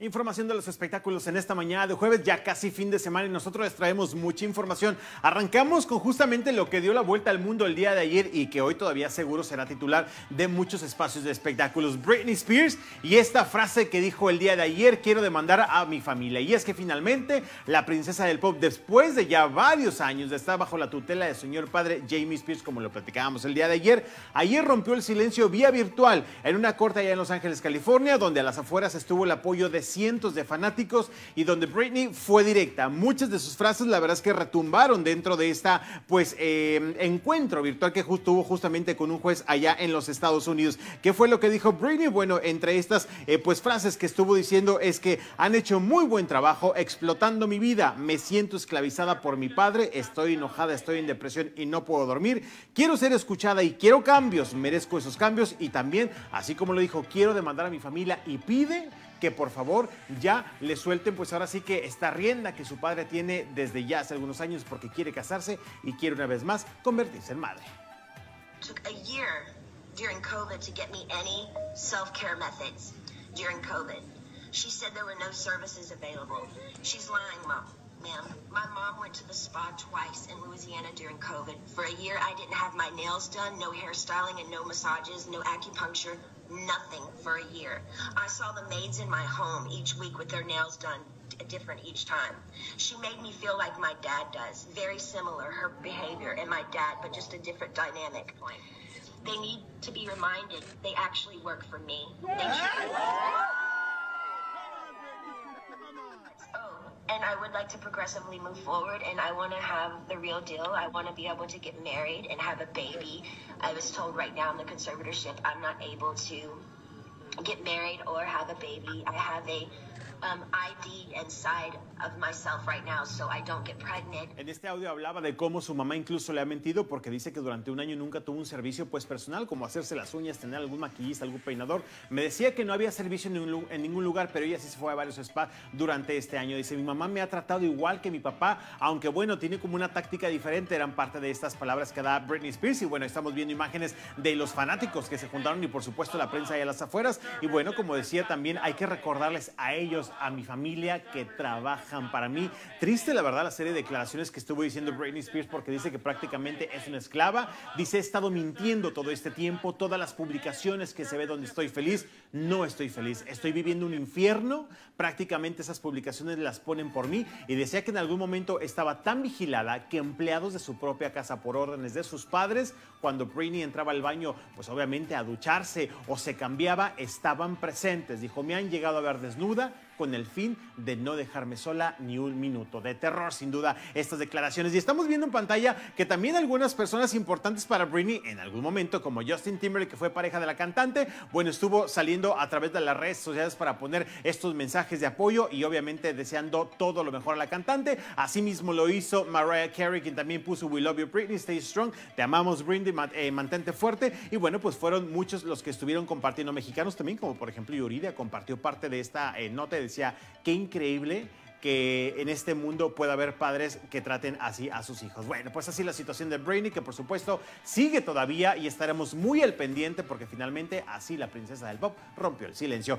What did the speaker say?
Información de los espectáculos en esta mañana de jueves, ya casi fin de semana y nosotros les traemos mucha información. Arrancamos con justamente lo que dio la vuelta al mundo el día de ayer y que hoy todavía seguro será titular de muchos espacios de espectáculos. Britney Spears y esta frase que dijo el día de ayer, quiero demandar a mi familia. Y es que finalmente la princesa del pop, después de ya varios años de estar bajo la tutela de su señor padre Jamie Spears, como lo platicábamos el día de ayer, ayer rompió el silencio vía virtual en una corte allá en Los Ángeles, California, donde a las afueras estuvo el apoyo de cientos de fanáticos y donde Britney fue directa. Muchas de sus frases, la verdad es que retumbaron dentro de esta, pues, eh, encuentro virtual que tuvo justamente con un juez allá en los Estados Unidos. ¿Qué fue lo que dijo Britney? Bueno, entre estas, eh, pues, frases que estuvo diciendo es que han hecho muy buen trabajo explotando mi vida. Me siento esclavizada por mi padre, estoy enojada, estoy en depresión y no puedo dormir. Quiero ser escuchada y quiero cambios, merezco esos cambios y también, así como lo dijo, quiero demandar a mi familia y pide que por favor ya le suelten pues ahora sí que esta rienda que su padre tiene desde ya hace algunos años porque quiere casarse y quiere una vez más convertirse en madre. Took a year during COVID to get me any self-care methods during COVID. She said there were no services available. She's lying, Mom. Went to the spa twice in Louisiana during COVID. For a year, I didn't have my nails done, no hairstyling and no massages, no acupuncture, nothing for a year. I saw the maids in my home each week with their nails done different each time. She made me feel like my dad does. Very similar, her behavior and my dad, but just a different dynamic. They need to be reminded they actually work for me. And I would like to progressively move forward and I want to have the real deal. I want to be able to get married and have a baby. I was told right now in the conservatorship I'm not able to get married or have a baby. I have a um, ID inside of myself right now so I don't get pregnant. En este audio hablaba de cómo su mamá incluso le ha mentido porque dice que durante un año nunca tuvo un servicio pues personal como hacerse las uñas, tener algún maquillista, algún peinador. Me decía que no había servicio en ningún, lugar, pero ella sí se fue a varios spas durante este año. Dice, mi mamá me ha tratado igual que mi papá, aunque bueno, tiene como una táctica diferente, eran parte de estas palabras que da Britney Spears y bueno, estamos viendo imágenes de los fanáticos que se juntaron y por supuesto la prensa ahí a las afueras y bueno, como decía también hay que recordarles a ellos, a mi familia que trabajan para mí. Triste, la verdad, la serie de declaraciones que estuvo diciendo Britney Spears porque dice que prácticamente es una esclava. Dice, he estado mintiendo todo este tiempo, todas las publicaciones que se ve donde estoy feliz, no estoy feliz. Estoy viviendo un infierno. Prácticamente esas publicaciones las ponen por mí y decía que en algún momento estaba tan vigilada que empleados de su propia casa por órdenes de sus padres, cuando Britney entraba al baño, pues obviamente a ducharse o se cambiaba, estaban presentes. Dijo, me han llegado a ver desnuda, con el fin de no dejarme sola ni un minuto. De terror, sin duda, estas declaraciones. Y estamos viendo en pantalla que también algunas personas importantes para Britney en algún momento, como Justin Timberlake, que fue pareja de la cantante, bueno, estuvo saliendo a través de las redes sociales para poner estos mensajes de apoyo y obviamente deseando todo lo mejor a la cantante. Asimismo lo hizo Mariah Carey, quien también puso We Love You Britney, Stay Strong, te amamos Britney, eh, mantente fuerte. Y bueno, pues fueron muchos los que estuvieron compartiendo mexicanos también, como por ejemplo Yuridia compartió parte de esta eh, nota decía, qué increíble que en este mundo pueda haber padres que traten así a sus hijos. Bueno, pues así la situación de Brainy, que por supuesto sigue todavía y estaremos muy al pendiente porque finalmente así la princesa del pop rompió el silencio.